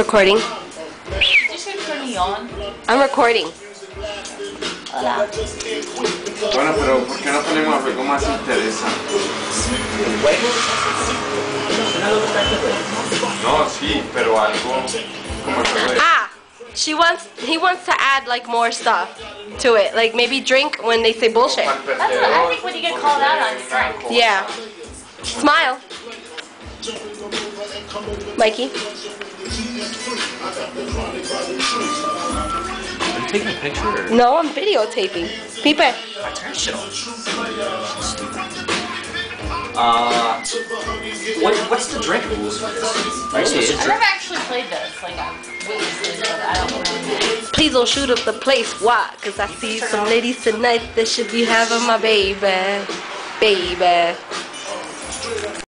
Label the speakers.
Speaker 1: Recording.
Speaker 2: Did you say turn me on?
Speaker 1: I'm recording.
Speaker 2: Hola.
Speaker 3: Bueno, pero ¿por qué no ponemos algo más interesante? No, sí, pero algo como el.
Speaker 1: Ah, she wants. He wants to add like more stuff to it, like maybe drink when they say bullshit.
Speaker 2: That's what I think when you get called out on strike.
Speaker 1: Yeah. Smile. Mikey.
Speaker 4: I'm taking a picture. Or...
Speaker 1: No, I'm videotaping. Peep it.
Speaker 4: I turn shit off. Uh, what, what's the drink rules for this? I see
Speaker 2: I've never actually played this. Like I've but I don't.
Speaker 1: Please don't shoot up the place. Why? Cause I see some ladies tonight that should be having my baby. Baby.